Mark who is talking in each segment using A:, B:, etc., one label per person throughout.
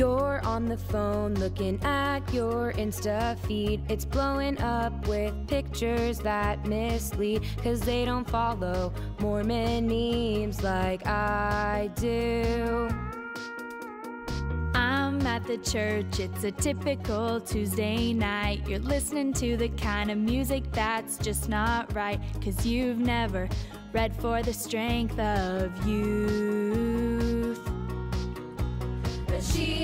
A: You're on the phone looking at your Insta feed. It's blowing up with pictures that mislead. Cause they don't follow Mormon memes like I do.
B: I'm at the church, it's a typical Tuesday night. You're listening to the kind of music that's just not right. Cause you've never read for the strength of youth.
C: But she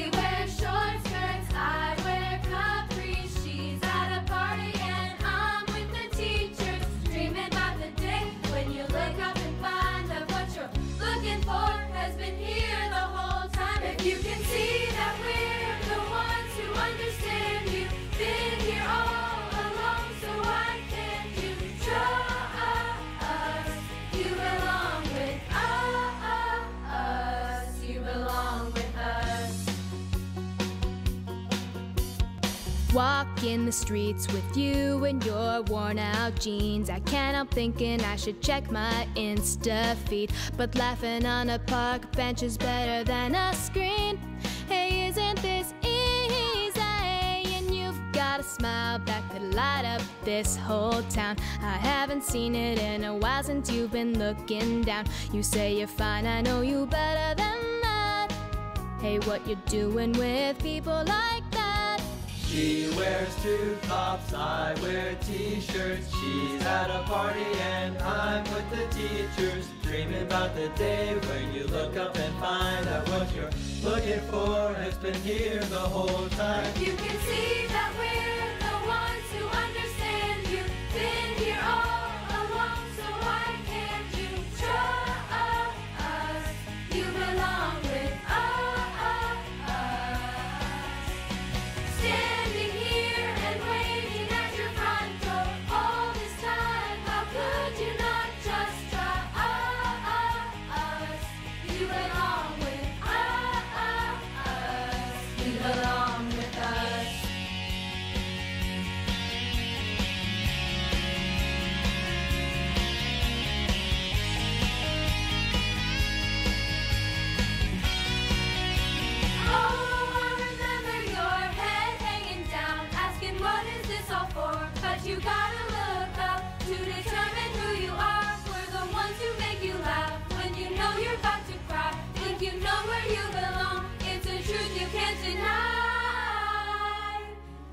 C: you can see
B: Walk in the streets with you in your worn out jeans. I can't help thinking I should check my Insta feed. But laughing on a park bench is better than a screen. Hey, isn't this easy? And you've got a smile that could light up this whole town. I haven't seen it in a while since you've been looking down. You say you're fine, I know you better than that. Hey, what you doing with people like?
D: She wears two tops, I wear t-shirts. She's at a party and I'm with the teachers. Dreaming about the day when you look up and find that what you're looking for has been here the whole time.
C: You can see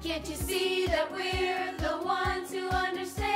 C: Can't you see that we're the ones who understand?